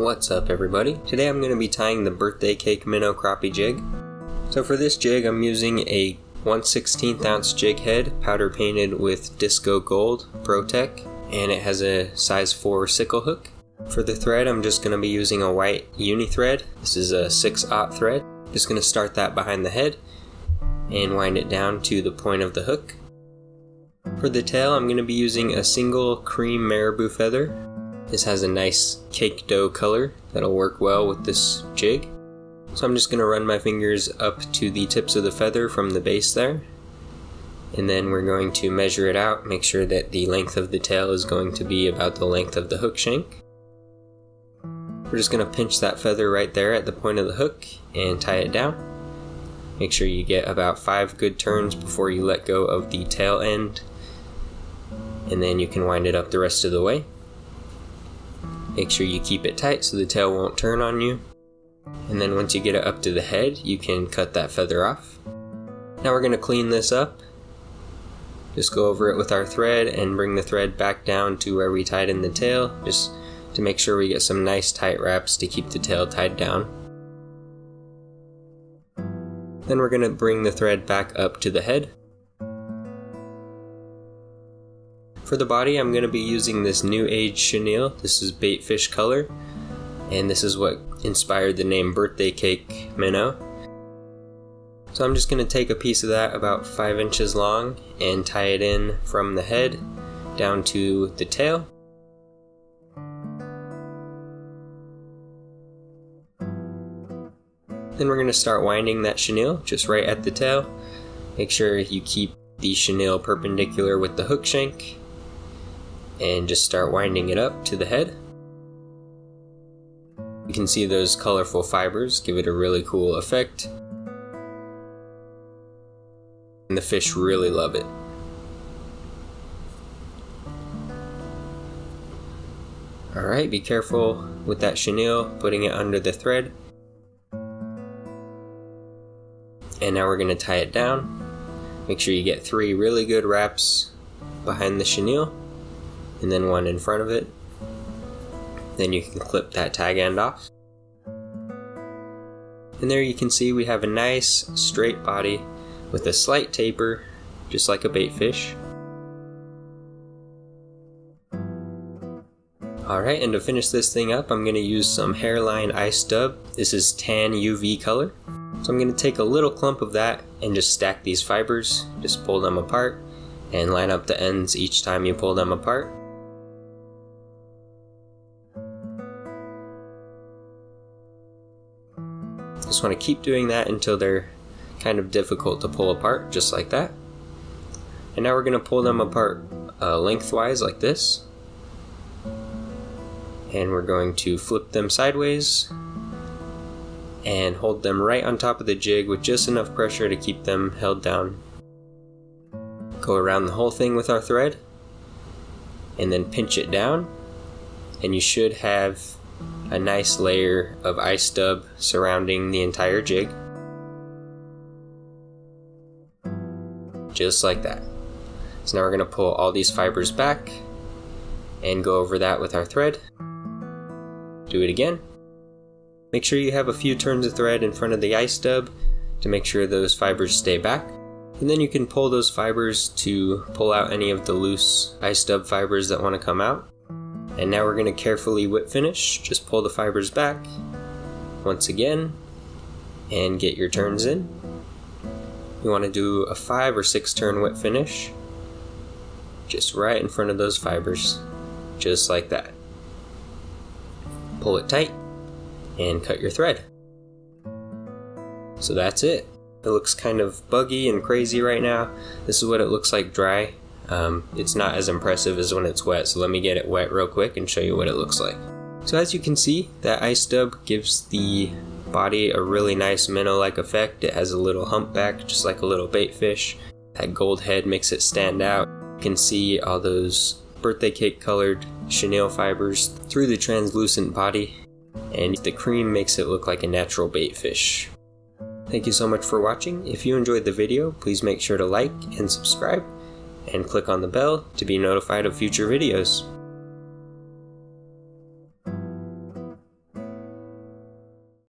What's up everybody? Today I'm going to be tying the birthday cake minnow crappie jig. So for this jig I'm using a 1 16th ounce jig head powder painted with Disco Gold Pro-Tec and it has a size 4 sickle hook. For the thread I'm just going to be using a white uni thread. This is a 6-aught thread. Just going to start that behind the head and wind it down to the point of the hook. For the tail I'm going to be using a single cream marabou feather this has a nice cake dough color that'll work well with this jig. So I'm just going to run my fingers up to the tips of the feather from the base there. And then we're going to measure it out, make sure that the length of the tail is going to be about the length of the hook shank. We're just going to pinch that feather right there at the point of the hook and tie it down. Make sure you get about five good turns before you let go of the tail end. And then you can wind it up the rest of the way. Make sure you keep it tight so the tail won't turn on you. And then once you get it up to the head, you can cut that feather off. Now we're going to clean this up. Just go over it with our thread and bring the thread back down to where we tied in the tail, just to make sure we get some nice tight wraps to keep the tail tied down. Then we're going to bring the thread back up to the head. For the body, I'm going to be using this New Age chenille. This is baitfish color, and this is what inspired the name Birthday Cake Minnow. So I'm just going to take a piece of that about 5 inches long and tie it in from the head down to the tail. Then we're going to start winding that chenille just right at the tail. Make sure you keep the chenille perpendicular with the hook shank and just start winding it up to the head. You can see those colorful fibers give it a really cool effect. And the fish really love it. Alright, be careful with that chenille, putting it under the thread. And now we're going to tie it down. Make sure you get three really good wraps behind the chenille and then one in front of it. Then you can clip that tag end off. And there you can see we have a nice straight body with a slight taper, just like a bait fish. Alright, and to finish this thing up, I'm going to use some Hareline Ice Dub. This is tan UV color. So I'm going to take a little clump of that and just stack these fibers, just pull them apart, and line up the ends each time you pull them apart. Just want to keep doing that until they're kind of difficult to pull apart, just like that. And now we're going to pull them apart uh, lengthwise like this. And we're going to flip them sideways and hold them right on top of the jig with just enough pressure to keep them held down. Go around the whole thing with our thread and then pinch it down and you should have a nice layer of ice dub surrounding the entire jig. Just like that. So now we're going to pull all these fibers back and go over that with our thread. Do it again. Make sure you have a few turns of thread in front of the ice dub to make sure those fibers stay back. And then you can pull those fibers to pull out any of the loose ice dub fibers that want to come out. And now we're going to carefully whip finish. Just pull the fibers back once again and get your turns in. You want to do a five or six turn whip finish just right in front of those fibers, just like that. Pull it tight and cut your thread. So that's it. It looks kind of buggy and crazy right now. This is what it looks like dry. Um, it's not as impressive as when it's wet, so let me get it wet real quick and show you what it looks like. So as you can see, that ice dub gives the body a really nice minnow-like effect. It has a little humpback, just like a little bait fish. That gold head makes it stand out. You can see all those birthday cake colored chenille fibers through the translucent body, and the cream makes it look like a natural bait fish. Thank you so much for watching. If you enjoyed the video, please make sure to like and subscribe and click on the bell to be notified of future videos.